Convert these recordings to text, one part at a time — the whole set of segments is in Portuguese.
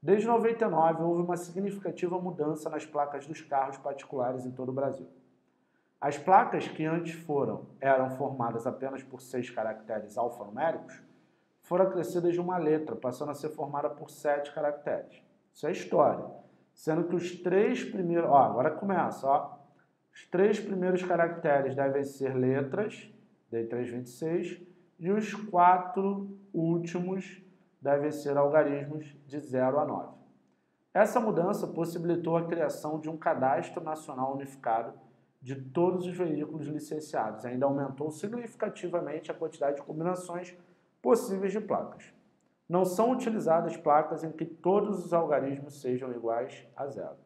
Desde 99 houve uma significativa mudança nas placas dos carros particulares em todo o Brasil. As placas que antes foram eram formadas apenas por seis caracteres alfanuméricos foram acrescidas de uma letra, passando a ser formada por sete caracteres. Isso é história. Sendo que os três primeiros. Ó, agora começa, ó. Os três primeiros caracteres devem ser letras, D326, e os quatro últimos devem ser algarismos de 0 a 9. Essa mudança possibilitou a criação de um cadastro nacional unificado de todos os veículos licenciados. Ainda aumentou significativamente a quantidade de combinações possíveis de placas. Não são utilizadas placas em que todos os algarismos sejam iguais a zero.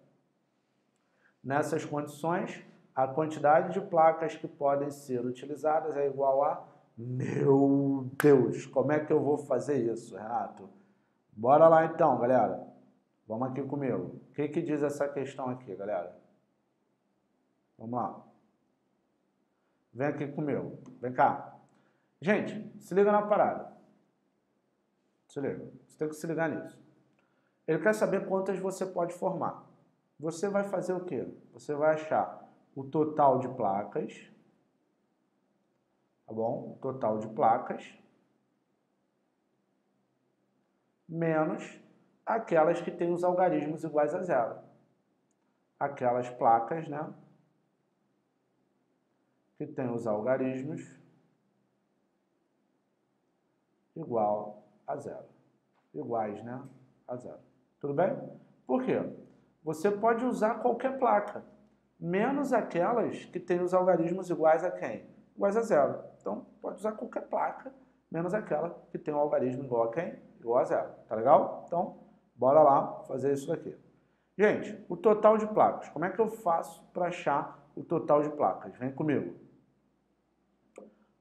Nessas condições, a quantidade de placas que podem ser utilizadas é igual a meu Deus, como é que eu vou fazer isso, Renato? Bora lá então, galera. Vamos aqui comigo. O que, que diz essa questão aqui, galera? Vamos lá. Vem aqui comigo. Vem cá. Gente, se liga na parada. Se liga. Você tem que se ligar nisso. Ele quer saber quantas você pode formar. Você vai fazer o quê? Você vai achar o total de placas tá bom? Total de placas menos aquelas que têm os algarismos iguais a zero. Aquelas placas, né? Que têm os algarismos igual a zero. Iguais, né? A zero. Tudo bem? Por quê? Você pode usar qualquer placa, menos aquelas que têm os algarismos iguais a quem? Iguais a zero. Então, pode usar qualquer placa, menos aquela que tem um algarismo igual a quem? Igual a zero. Tá legal? Então, bora lá fazer isso daqui. Gente, o total de placas. Como é que eu faço para achar o total de placas? Vem comigo.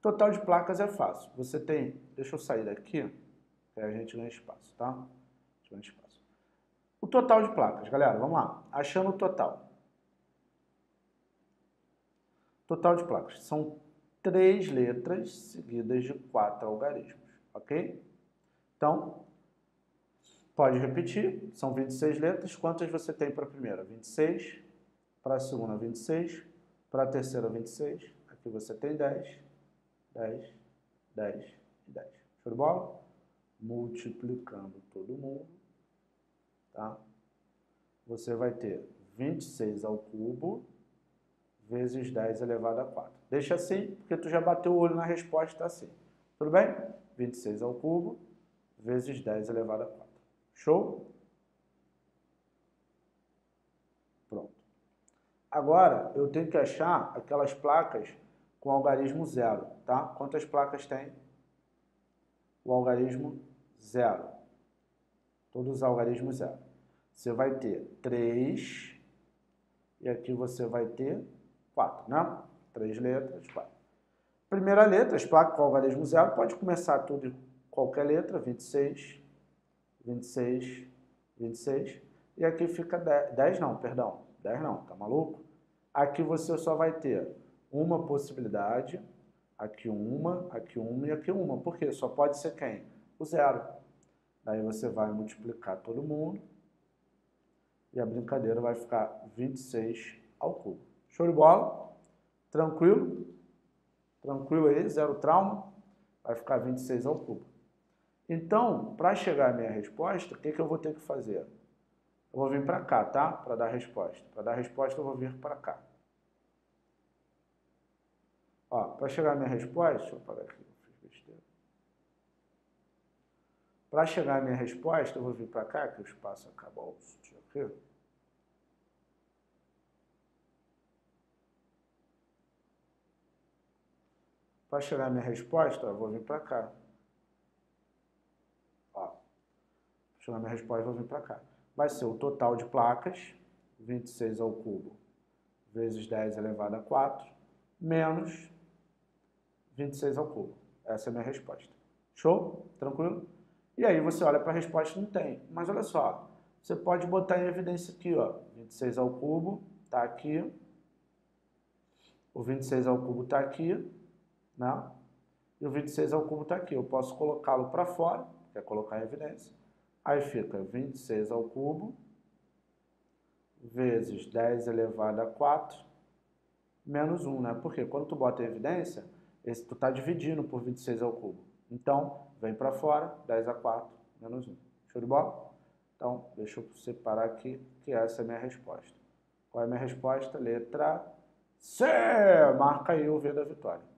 Total de placas é fácil. Você tem... Deixa eu sair daqui, que a gente ganha espaço, tá? Ganha espaço. O total de placas, galera, vamos lá. Achando o total. Total de placas. São três letras seguidas de quatro algarismos, ok? Então, pode repetir, são 26 letras. Quantas você tem para a primeira? 26, para a segunda 26, para a terceira 26, aqui você tem 10, 10, 10 e 10. Show de? Multiplicando todo mundo, tá? Você vai ter 26 ao cubo vezes 10 elevado a 4. Deixa assim, porque tu já bateu o olho na resposta assim. Tudo bem? 26 ao cubo vezes 10 elevado a 4. Show? Pronto. Agora, eu tenho que achar aquelas placas com algarismo zero, tá? Quantas placas tem? O algarismo zero. Todos os algarismos zero. Você vai ter 3, e aqui você vai ter 4, né? Três letras, quatro. Primeira letra, as placas com algarismo zero, pode começar tudo em qualquer letra, 26, 26, 26. E aqui fica 10, 10 não, perdão, 10 não, tá maluco? Aqui você só vai ter uma possibilidade, aqui uma, aqui uma e aqui uma. Por quê? Só pode ser quem? O zero. Daí você vai multiplicar todo mundo e a brincadeira vai ficar 26 ao cubo. Show de bola? Tranquilo? Tranquilo aí, zero trauma. Vai ficar 26 ao cubo. Então, para chegar à minha resposta, o que, que eu vou ter que fazer? Eu vou vir para cá, tá? Para dar a resposta. Para dar a resposta, eu vou vir para cá. Ó, para chegar à minha resposta, deixa eu parar aqui. Para chegar à minha resposta, eu vou vir para cá, que o espaço acabou aqui. Para chegar a minha resposta, eu vou vir para cá. Ó, para chegar a minha resposta, eu vou vir para cá. Vai ser o total de placas, 26 ao cubo, vezes 10 elevado a 4, menos 26 ao cubo. Essa é a minha resposta. Show? Tranquilo? E aí você olha para a resposta não tem. Mas olha só, você pode botar em evidência aqui, ó, 26 ao cubo está aqui, o 26 ao cubo está aqui, né? E o 26 ao cubo está aqui. Eu posso colocá-lo para fora, que é colocar em evidência. Aí fica 26 ao cubo vezes 10 elevado a 4 menos 1, né? Porque quando tu bota em evidência, esse, tu está dividindo por 26 ao cubo. Então, vem para fora, 10 a 4 menos 1. Show de bola? Então, deixa eu separar aqui, que essa é a minha resposta. Qual é a minha resposta? Letra C. Marca aí o V da vitória.